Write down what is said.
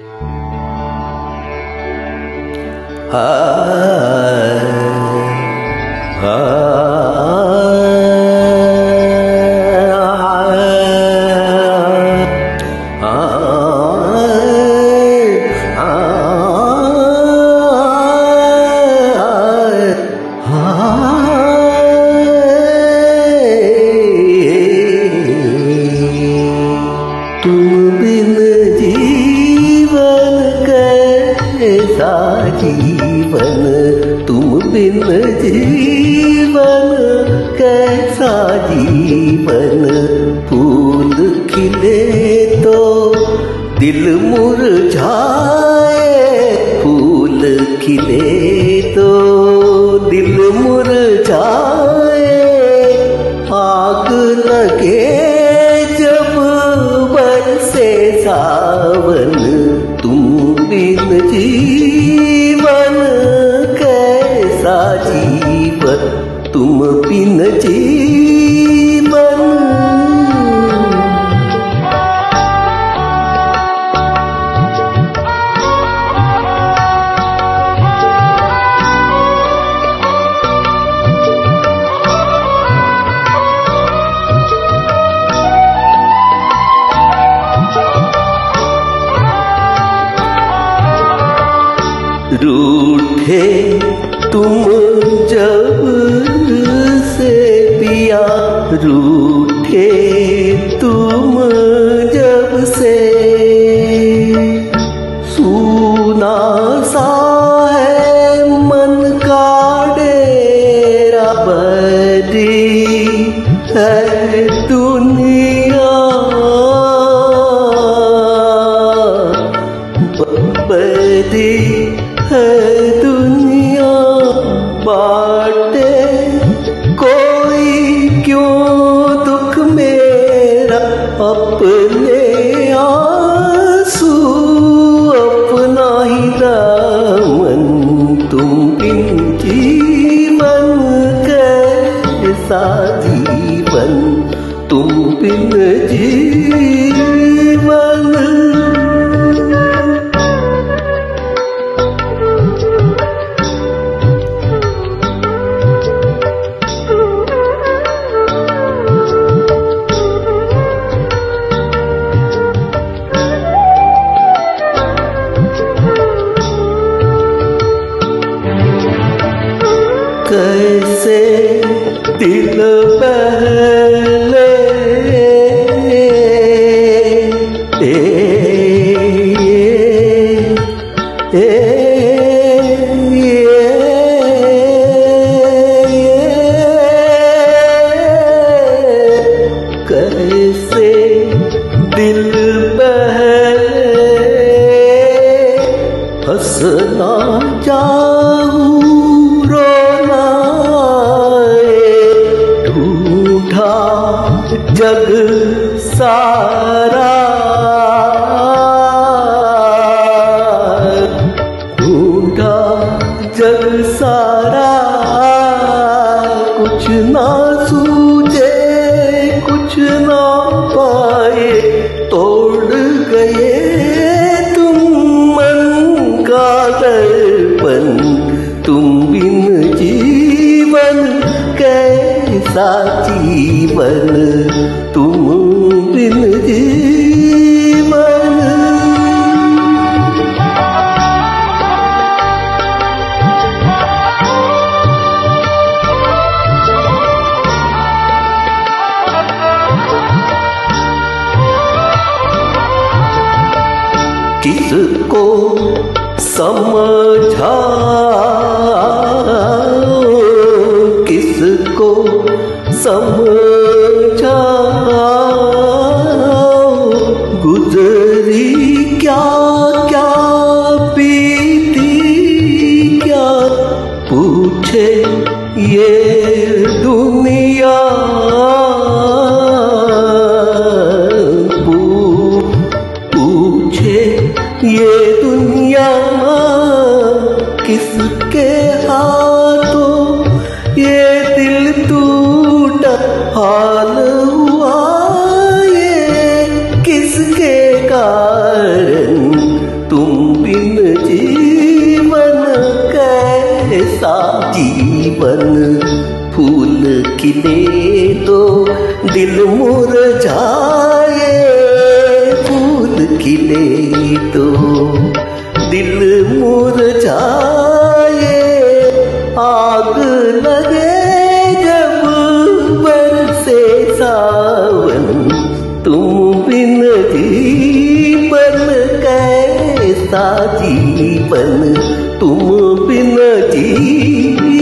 तुम कैसा जीवन तुम बिन जीवन कैसा जीवन? फूल खिले तो दिल मुरझाए फूल खिले तुम बिन जीवन। रूठे तुम जब रूठे तुम जब से। सुना सा है मन का डेरा बदी है दुनिया। बदी है दुनिया, बाटे अपने कैसे दिल पहले? ए, कैसे जग सारा कुछ ना सूझे, कुछ ना पाए, तोड़ गए तुम मन का दर्पण। तुम बिन जीवन, कैसा जीवन? तुम किसको समझा किसको समझा गुजरी क्या क्या बीती? क्या पूछे ये ये दुनिया किसके हाथों ये दिल टूटा, हाल हुआ ये किसके कारण तुम बिन जीवन कैसा जीवन? फूल खिले तो दिल मुर जाए खिले तो दिल मुरझाए आग लगे जब बरसे सावन। तुम बिन जीवन कैसा जीवन? तुम बिन जीवन